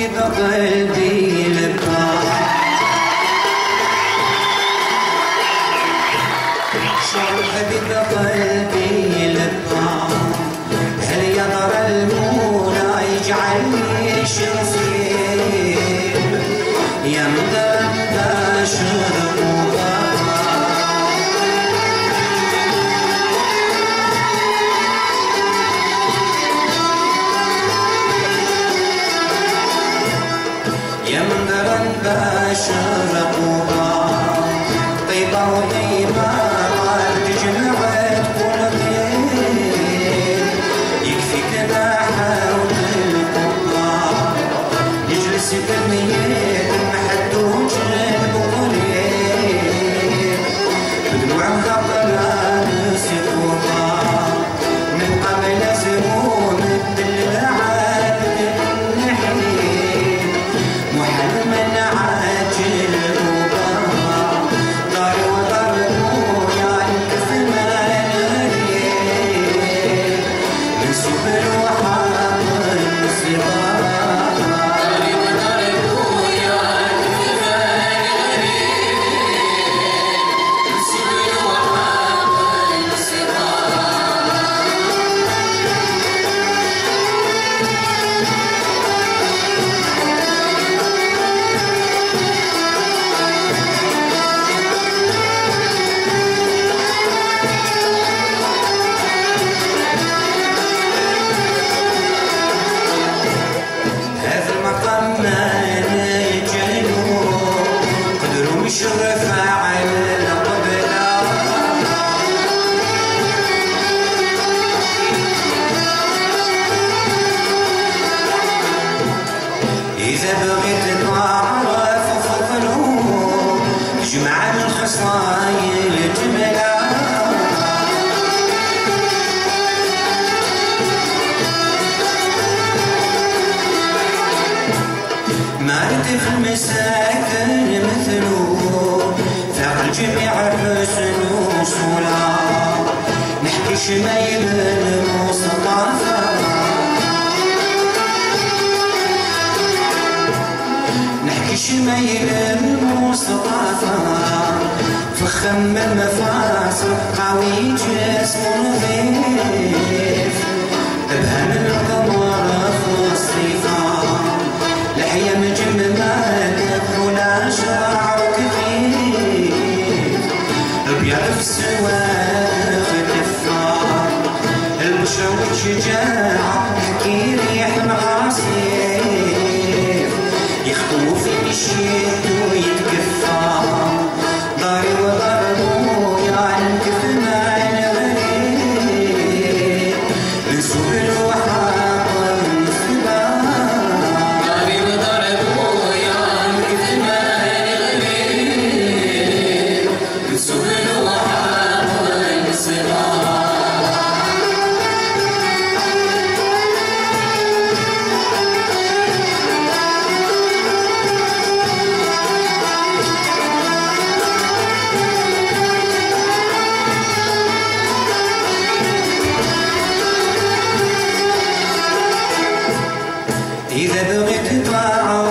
حبيب قلبي فخم المفاصل قوي. Il est de victoire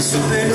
So.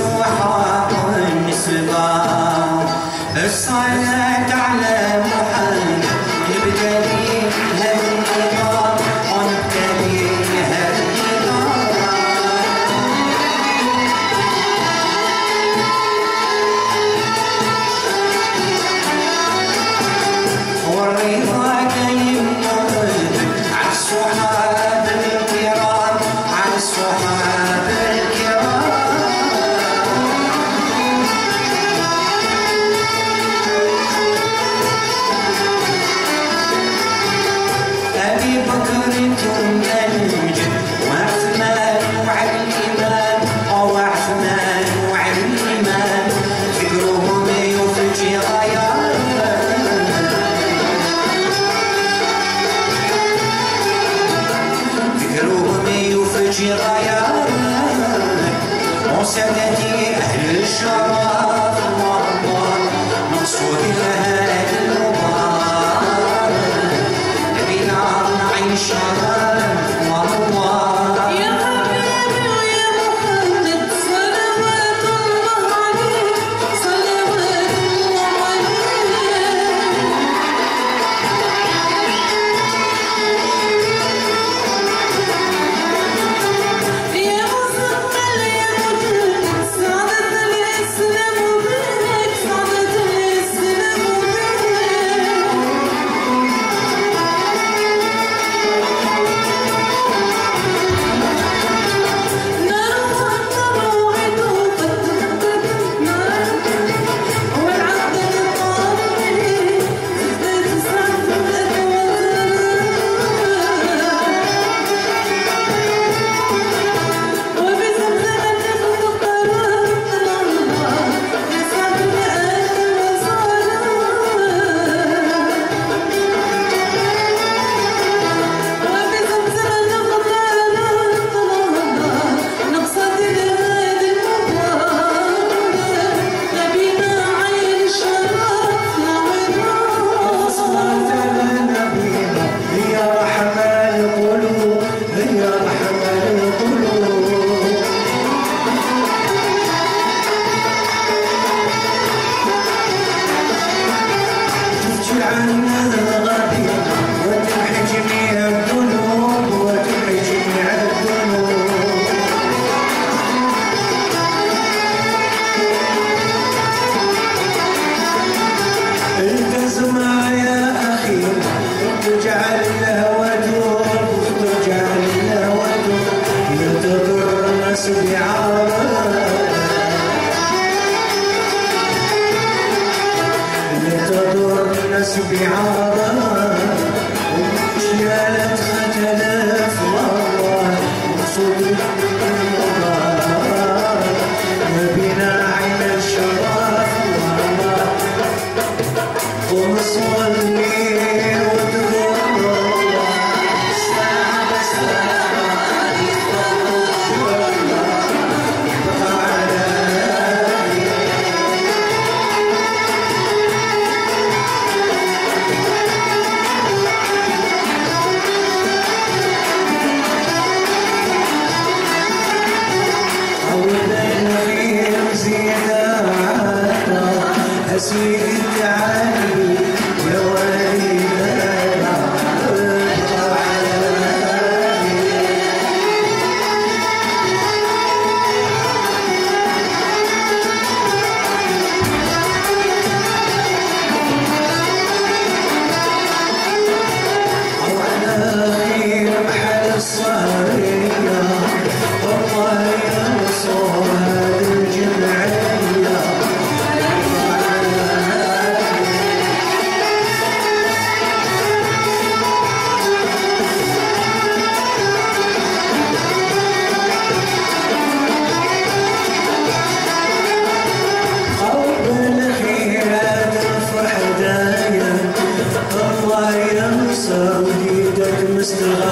to be out the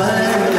Lord.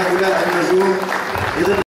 لهؤلاء النجوم